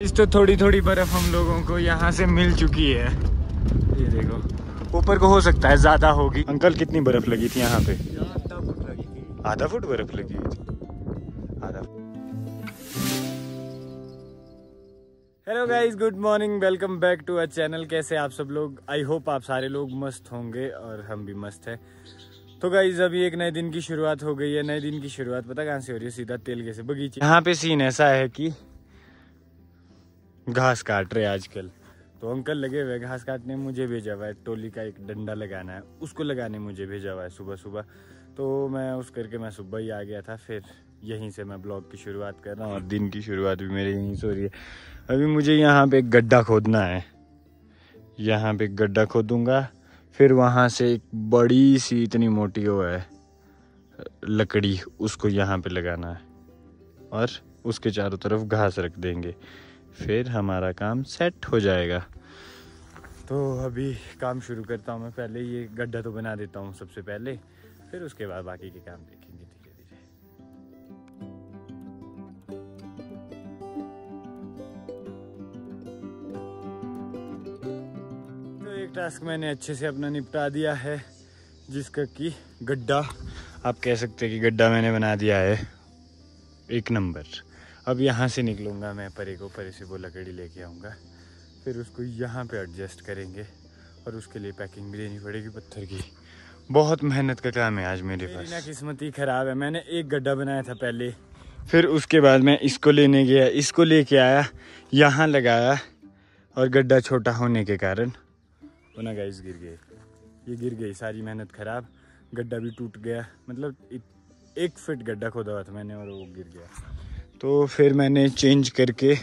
इस तो थोड़ी थोड़ी बर्फ़ हम लोगों को यहाँ से मिल चुकी है। ये देखो। ऊपर को हो सकता है ज़्यादा होगी। अंकल कितनी बर्फ़ लगी थी यहाँ पे? आधा फुट बर्फ़ लगी थी। आधा। Hello guys good morning welcome back to our channel कैसे आप सब लोग? आई होप आप सारे लोग मस्त होंगे और हम भी मस्त हैं। तो गाइज़ अभी एक नए दिन की शुरुआत हो गई है। नए दिन की शुरुआत पता कहाँ से हो रही है? सीधा तेल के से। बगीचे। यहाँ पे सीन ऐसा है कि घास काट रहे आजकल। तो अंकल लगे हुए घास काटने मुझे भेजा हुआ है, टोली का एक डंडा लगाना है, उसको लगाने मुझे भेजा हुआ है सुबह सुबह। तो मैं उस करके मैं सुबह ही आ गया था, फिर यहीं से मैं ब्लॉग की शुरुआत कर रहा हूँ और दिन की शुरुआत भी मेरे यहीं से हो रही है। अभी मुझे यहाँ पे एक गड्ढा खोदना है। यहाँ पे एक गड्ढा खोदूँगा, फिर वहाँ से एक बड़ी सी इतनी मोटी वो है, लकड़ी, उसको यहाँ पे लगाना है। और उसके चारों तरफ़ घास रख देंगे। फिर हमारा काम सेट हो जाएगा। तो अभी काम शुरू करता हूँ मैं पहले, ये गड्ढा तो बना देता हूँ सबसे पहले, फिर उसके बाद बाकी के काम देखेंगे तो एक टास्क मैंने अच्छे से अपना निपटा दिया है, जिसका कि गड्ढा, आप कह सकते हैं कि गड्ढा मैंने बना दिया है। एक नंबर। अब यहाँ से निकलूँगा मैं परे को परे से वो लकड़ी लेके आऊँगा। फिर उसको यहाँ पे एडजस्ट करेंगे और उसके लिए पैकिंग भी देनी पड़ेगी पत्थर की। बहुत मेहनत का काम है आज मेरे पास। ना किस्मत ही ख़राब है मैंने एक गड्ढा बनाया था पहले। फिर उसके बाद मैं इसको लेने गया इसको लेके आया यहाँ लगाया और गड्ढा छोटा होने के कारण वो ना गाइस गिर गए। ये गिर गई सारी मेहनत ख़राब गड्ढा भी टूट गया। मतलब एक फिट गड्ढा खोदा हुआ था मैंने और वो गिर गया। तो फिर मैंने चेंज करके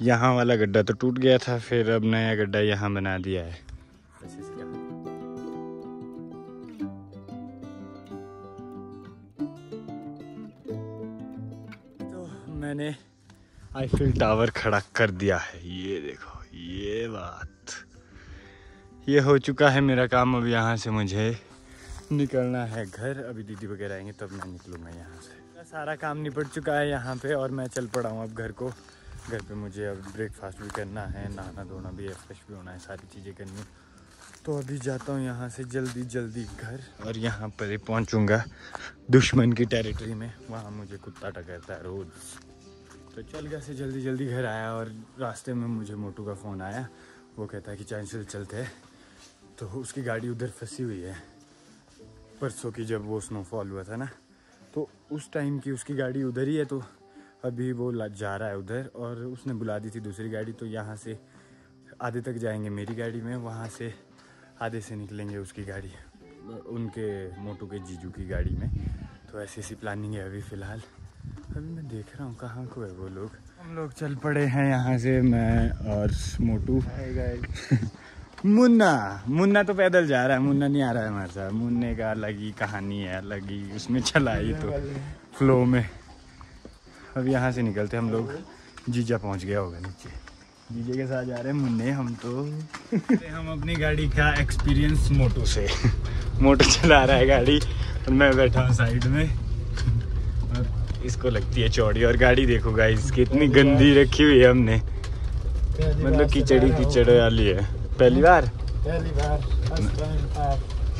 यहाँ वाला गड्ढा तो टूट गया था, फिर अब नया गड्ढा यहाँ बना दिया है। तो मैंने आईफिल टावर खड़ा कर दिया है। ये देखो, ये बात। ये हो चुका है मेरा काम, अब यहाँ से मुझे निकलना है घर। अभी दीदी वगैरह आएँगे, तब मैं निकलूँगा यहाँ से। सारा काम निपट चुका है यहाँ पे और मैं चल पड़ा हूँ अब घर को। घर पे मुझे अब ब्रेकफास्ट भी करना है, नहाना धोना भी है फ्रेश भी होना है, सारी चीज़ें करनी तो अभी जाता हूँ यहाँ से जल्दी जल्दी घर और यहाँ पर पहुँचूँगा दुश्मन की टेरिटरी में। वहाँ मुझे कुत्ता टकरता है रोज़। तो चल गया से जल्दी जल्दी घर आया और रास्ते में मुझे मोटू का फ़ोन आया। वो कहता है कि चांसल चलते हैं। तो उसकी गाड़ी उधर फंसी हुई है। परसों की जब वो स्नोफॉल हुआ था ना तो उस टाइम की उसकी गाड़ी उधर ही है तो अभी वो जा रहा है उधर और उसने बुला दी थी दूसरी गाड़ी तो यहाँ से आधे तक जाएँगे मेरी गाड़ी में वहाँ से आधे से निकलेंगे उसकी गाड़ी उनके मोटू के जीजू की गाड़ी में। तो ऐसी ऐसी प्लानिंग है अभी फ़िलहाल। अभी मैं देख रहा हूँ कहाँ को है वो लोग। हम लोग चल पड़े हैं यहाँ से मैं और मोटू। मुन्ना मुन्ना तो पैदल जा रहा है मुन्ना नहीं आ रहा है हमारे साथ। मुन्ने का अलग ही कहानी है अलग ही उसमें चला ही तो फ्लो में। अब यहाँ से निकलते हम लोग। जीजा पहुँच गया होगा नीचे। जीजे के साथ जा रहे हैं मुन्ने हम तो। हम अपनी गाड़ी का एक्सपीरियंस मोटो से। मोटो चला रहा है गाड़ी। और मैं बैठा हूँ साइड में। और इसको लगती है चौड़ी। और गाड़ी देखो गाइस कितनी गंदी रखी हुई है हमने। मतलब कीचड़ी कीचड़ वाली है। पहली बार? पहली बार फ़र्स्ट टाइम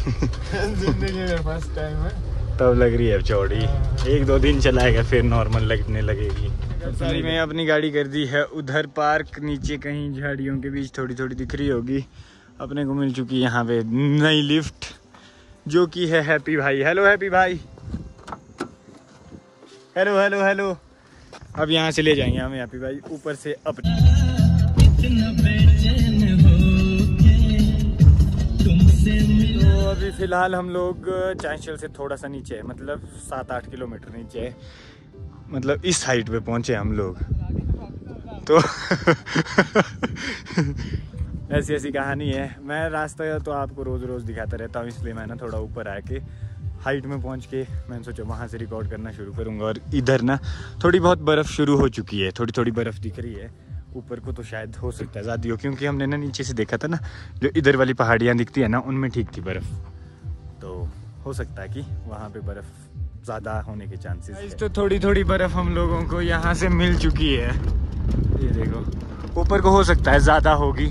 ज़िंदगी में फ़र्स्ट टाइम है। तब लग रही है चौड़ी। एक दो दिन चलाएगा फिर नॉर्मल लगने लगेगी। सारी मैं अपनी गाड़ी कर दी है उधर पार्क नीचे कहीं झाड़ियों के बीच थोड़ी थोड़ी दिख रही होगी। अपने को मिल चुकी है यहाँ पे नई लिफ्ट जो कि है हैप्पी भाई। हेलो हैप्पी भाई। हेलो हेलो हेलो अब यहाँ से ले जाएँगे हमें हैप्पी भाई ऊपर से अपने। अभी फ़िलहाल हम लोग चांशल से थोड़ा सा नीचे है मतलब सात आठ किलोमीटर नीचे है मतलब इस हाइट पे पहुँचे हम लोग। तो ऐसी ऐसी कहानी है। मैं रास्ता तो आपको रोज़ रोज़ दिखाता रहता हूँ, इसलिए मैं ना थोड़ा ऊपर आके हाइट में पहुँच के मैंने सोचा वहाँ से रिकॉर्ड करना शुरू करूँगा। और इधर ना थोड़ी बहुत बर्फ़ शुरू हो चुकी है थोड़ी थोड़ी बर्फ़ दिख रही है। ऊपर को तो शायद हो सकता है ज़्यादा हो क्योंकि हमने ना नीचे से देखा था ना जो इधर वाली पहाड़ियाँ दिखती है ना उनमें ठीक थी बर्फ़। तो हो सकता है कि वहाँ पे बर्फ़ ज़्यादा होने के चांसेस तो थोड़ी थोड़ी बर्फ़ हम लोगों को यहाँ से मिल चुकी है। ये देखो। ऊपर को हो सकता है ज़्यादा होगी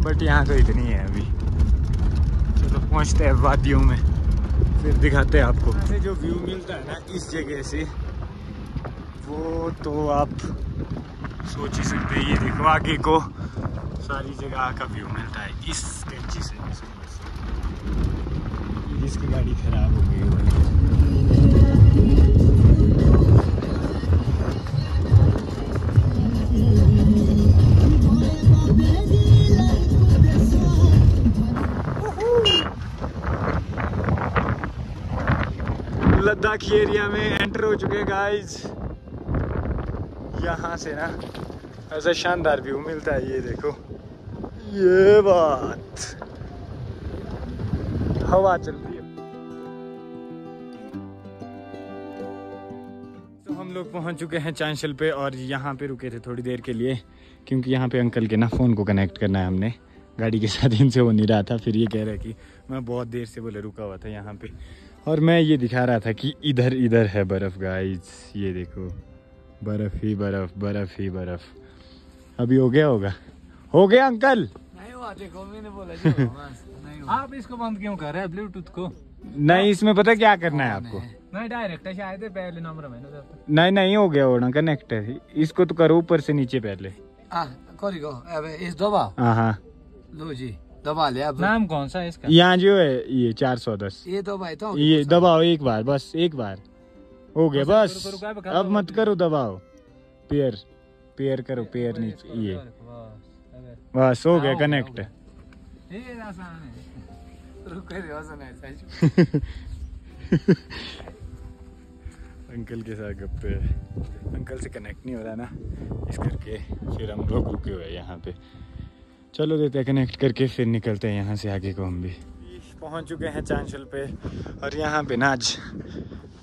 बट यहाँ तो इतनी है अभी। चलो पहुँचते हैं वादियों में। फिर दिखाते हैं आपको। से जो व्यू मिलता है ना इस जगह से वो तो आप सोच ही सकते हैं, ये देखो आगे को। सारी जगह का व्यू मिलता है। इस कैंची से इसकी गाड़ी खराब हो गई लद्दाखी एरिया में एंटर हो चुके गाइस यहाँ से ना, ऐसा शानदार व्यू मिलता है, ये देखो। ये बात। हवा चलती है। तो हम लोग पहुँच चुके हैं चांशल पे और यहाँ पे रुके थे थोड़ी देर के लिए, क्योंकि यहाँ पे अंकल के ना फ़ोन को कनेक्ट करना है हमने। गाड़ी के साथ इनसे हो नहीं रहा था, फिर ये कह रहा कि मैं बहुत देर से बोले रुका हुआ था यहाँ पे। और मैं ये दिखा रहा था कि इधर इधर है बर्फ़ गाइस ये देखो। बर्फ़ ही बर्फ़ बर्फ़ ही बर्फ़। अभी हो गया होगा? हो गया अंकल? नहीं हुआ देखो मैंने बोला नहीं हुआ। आप इसको बंद क्यों कर रहे हैं? ब्लूटूथ को। नहीं इसमें पता क्या करना है आपको? नहीं। डायरेक्ट है शायद पहले नंबर में नहीं नहीं हो गया होना कनेक्ट है। इसको तो करो ऊपर से नीचे पहले। हाँ करिगो अब इस दबा। हाँ हाँ। लो जी दबा ले नाम कौन सा है इसका? यहाँ जो है ये चार सौ दस। ये दबाई तो ये दबाओ एक बार बस एक बार। हो गया बस। अब मत करो। दबाओ। पेयर पेयर करो पेयर नीचे ये। बस हो गया कनेक्ट अंकल के साथ गप्पे अंकल से कनेक्ट नहीं हो रहा ना इस करके फिर हम लोग रुके हुए यहाँ पे। चलो देते हैं कनेक्ट करके फिर निकलते हैं यहाँ से आगे को हम भी। पहुँच चुके हैं चांशल पे और यहाँ पे ना आज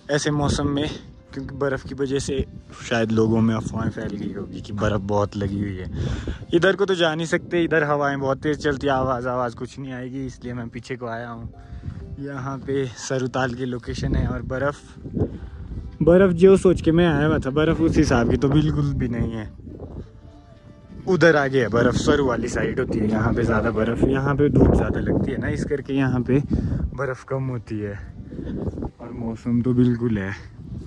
ऐसे मौसम में, क्योंकि बर्फ़ की वजह से शायद लोगों में अफवाहें फैल गई होगी कि बर्फ़ बहुत लगी हुई है। इधर को तो जा नहीं सकते, इधर हवाएँ बहुत तेज़ चलती आवाज़ आवाज़ कुछ नहीं आएगी, इसलिए मैं पीछे को आया हूँ। यहाँ पे सरुताल की लोकेशन है और बर्फ़ बर्फ़ जो सोच के मैं आया हुआ था, बर्फ़ उस हिसाब की तो बिल्कुल भी नहीं है। उधर आगे है बर्फ़, सर वाली साइड होती है, यहाँ पे ज़्यादा बर्फ़, यहाँ पे धूप ज़्यादा लगती है ना, इस करके यहाँ पे बर्फ़ कम होती है। मौसम तो बिल्कुल है।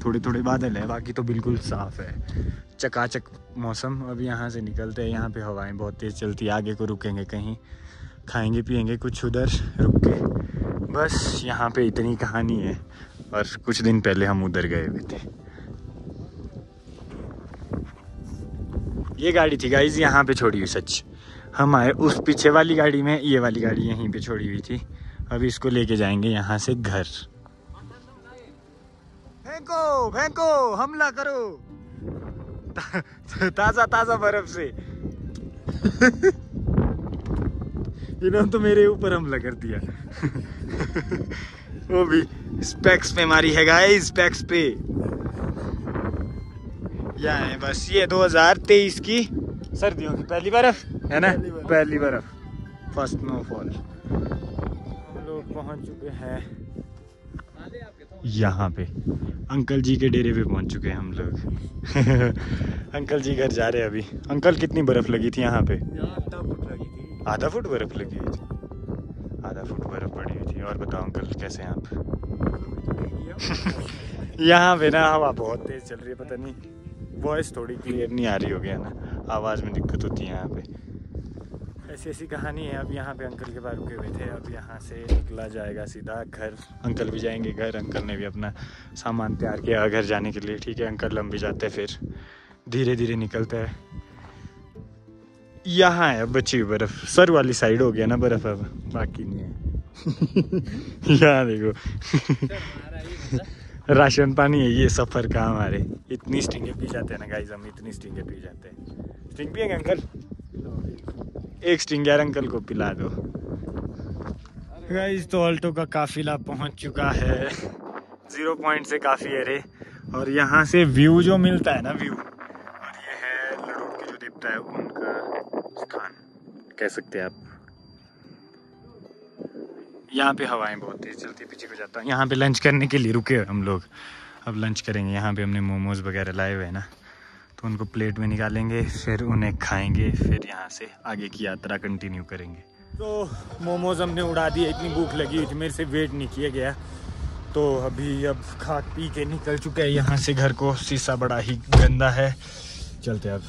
थोड़े थोड़े बादल है, बाकी तो बिल्कुल साफ़ है। चकाचक मौसम। अब यहाँ से निकलते हैं, यहाँ पे हवाएँ बहुत तेज़ चलती है, आगे को रुकेंगे कहीं। खाएँगे पिएँगे कुछ उधर, रुक के। बस यहाँ पे इतनी कहानी है, और कुछ दिन पहले हम उधर गए हुए थे। ये गाड़ी थी गाइज़ यहाँ पे छोड़ी हुई सच। हम आए उस पीछे वाली गाड़ी में, ये वाली गाड़ी यहीं पे छोड़ी हुई थी। अभी इसको लेके जाएँगे यहाँ से घर। फेंको फेंको हमला करो। ता, ताज़ा ताज़ा बर्फ़ से। इन्होंने तो मेरे ऊपर हमला कर दिया। वो भी स्पेक्स पे मारी है गाइस स्पेक्स पे। यहाँ है बस ये 2023 की सर्दियों की पहली बर्फ़ है ना? पहली बर्फ़। पहली बर्फ़। फ़र्स्ट स्नोफॉल हम लोग पहुँच चुके हैं यहाँ पे। अंकल जी के डेरे पे पहुँच चुके हैं हम लोग। अंकल जी घर जा रहे हैं अभी। अंकल, कितनी बर्फ़ लगी थी यहाँ पे? आधा फुट बर्फ़ लगी हुई थी। आधा फुट बर्फ़ पड़ी हुई थी। और बताओ अंकल, कैसे हैं आप? यहाँ पे ना हवा बहुत तेज चल रही है, पता नहीं। वॉइस थोड़ी क्लियर नहीं आ रही होगी ना? आवाज़ में दिक्कत होती है यहाँ पे। ऐसी ऐसी कहानी है। अब यहाँ पे अंकल के पास रुके हुए थे। अब यहाँ से निकला जाएगा सीधा घर। अंकल भी जाएँगे घर। अंकल ने भी अपना सामान तैयार किया घर जाने के लिए। ठीक है, अंकल हम भी जाते फिर। धीरे धीरे निकलते हैं। यहाँ है बची हुई बर्फ़। सर वाली साइड हो गया ना बर्फ़ अब। बाकी नहीं है। यहाँ देखो। राशन पानी है ये सफ़र का हमारे। इतनी स्टिंगे पी जाते हैं ना गाइस हम इतनी स्टिंगे पी जाते हैं। स्टिंग पिएँगे अंकल? एक स्टिंग यार अंकल को पिला दो। तो ऑल्टो का काफिला पहुँच चुका है। ज़ीरो पॉइंट से काफ़ी अरे और यहाँ से व्यू जो मिलता है ना व्यू, और ये है लड़ूट के जो देवता है, उनका स्थान। कह सकते हैं आप। यहाँ पे हवाएँ बहुत तेज चलती पीछे को जाता है। यहाँ पे लंच करने के लिए रुके हम लोग। अब लंच करेंगे। यहाँ पे हमने मोमोज वगैरह लाए हुए हैं ना। तो उनको प्लेट में निकालेंगे, फिर उन्हें खाएँगे, फिर यहाँ से आगे की यात्रा कंटिन्यू करेंगे। तो मोमोज हमने उड़ा दिए, इतनी भूख लगी हुई थी, मेरे से वेट नहीं किया गया। तो अभी अब खा पी के निकल चुके हैं, यहाँ से घर को। शीशा बड़ा ही गंदा है। चलते अब।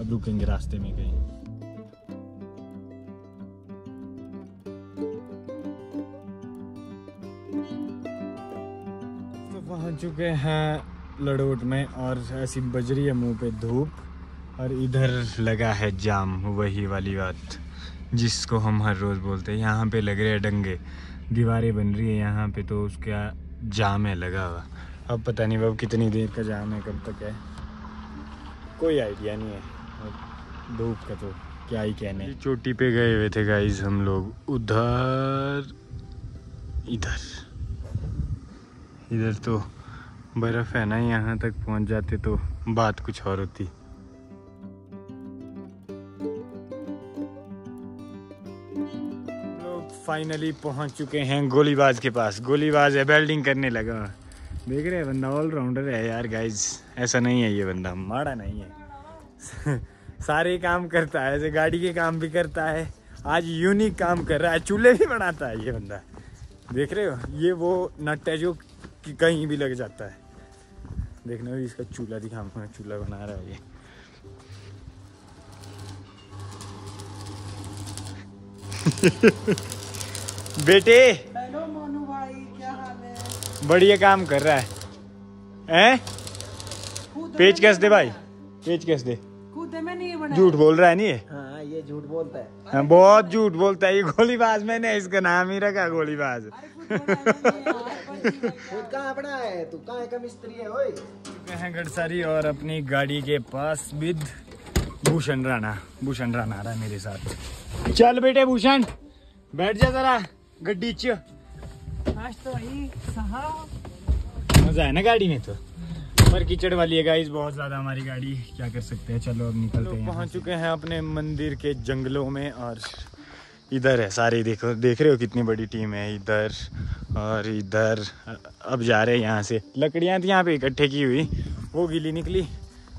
अब रुकेंगे रास्ते में कहीं। तो पहुँच चुके हैं लड़ोट में और ऐसी बज रही है मुँह पे धूप और इधर लगा है जाम, वही वाली बात जिसको हम हर रोज़ बोलते हैं। यहाँ पे लग रहे हैं डंगे, दीवारें बन रही है यहाँ पे तो उसका जाम है, लगा हुआ। अब पता नहीं बाब कितनी देर का जाम है, कब तक है। कोई आइडिया नहीं है। धूप का तो क्या ही कहने। चोटी पे गए हुए थे गाइज़ हम लोग। उधर, इधर। इधर तो बर्फ़ है ना यहाँ तक पहुँच जाते तो बात कुछ और होती। लोग फाइनली पहुँच चुके हैं गोलीबाज के पास। गोलीबाज है बेल्डिंग करने लगा। देख रहे हैं, बंदा ऑलराउंडर है यार गाइज़ ऐसा नहीं है ये बंदा, माड़ा नहीं है। सारे काम करता है, ऐसे गाड़ी के काम भी करता है। आज यूनिक काम कर रहा है, चूल्हे भी बनाता है ये बंदा। देख रहे हो, ये वो नट है जो कहीं भी लग जाता है। देखने में इसका चूल्हा दिखाऊँगा चूल्हा बना रहा है ये। बेटे! हेलो मोनू भाई क्या हाल है? बढ़िया काम कर रहा है। हैं? पेच कस दे भाई? पेच कस दे? खुद में नहीं बना झूठ बोल रहा है नहीं ये हाँ। ये झूठ बोलता है। हाँ, बहुत झूठ बोलता है। ये गोलीबाज मैंने इसका नाम ही रखा गोलीबाज। खुद है तू कहाँ का मिस्त्री है ओए? हैं गडसारी और अपनी गाड़ी के पास विद भूषण राणा। भूषण राणा आ रहा है मेरे साथ। चल बेटे भूषण बैठ जा जरा गड्डी च। आज तो मज़ा है ना गाड़ी में तो? पर कीचड़ वाली है गाइस बहुत ज़्यादा हमारी गाड़ी क्या कर सकते हैं? चलो अब निकलते हैं पहुँच चुके हैं अपने मंदिर के जंगलों में और इधर है सारे देखो देख रहे हो कितनी बड़ी टीम है इधर और इधर। अब जा रहे हैं यहाँ से। लकड़ियाँ थी यहाँ पे इकट्ठे की हुई वो गीली निकली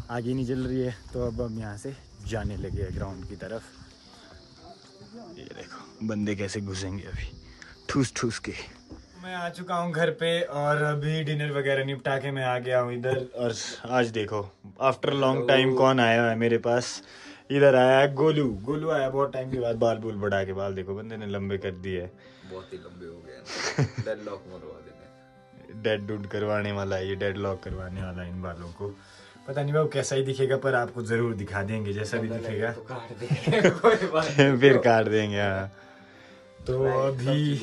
आगे नहीं चल रही है तो अब हम यहाँ से जाने लगे हैं ग्राउंड की तरफ़। ये देखो बंदे कैसे घुसेंगे अभी ठूस ठूस के। मैं आ चुका हूँ घर पे और अभी डिनर वगैरह निपटा के मैं आ गया हूँ इधर। और आज देखो आफ्टर लॉन्ग टाइम कौन आया है मेरे पास? इधर आया है गोलू। गोलू आया बहुत टाइम के बाद बाल बूल बढ़ा के बाल देखो बंदे ने लंबे कर दिए। बहुत ही लंबे हो गए डेड डेड करवाने वाला है ये डेड लॉक करवाने वाला है इन बालों को। पता नहीं वो कैसा ही दिखेगा पर आपको ज़रूर दिखा देंगे जैसा भी दिखेगा। तो काट दे कोई बात फिर काट देंगे हाँ। तो अभी।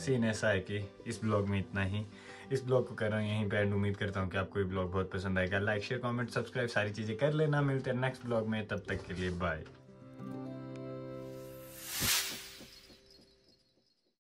सीन ऐसा है कि इस ब्लॉग में इतना ही। इस ब्लॉग को कर रहा हूँ यहीं पे एंड उम्मीद करता हूँ कि आपको ये ब्लॉग बहुत पसंद आएगा। लाइक शेयर कमेंट सब्सक्राइब सारी चीज़ें कर लेना। मिलते हैं नेक्स्ट ब्लॉग में। तब तक के लिए बाय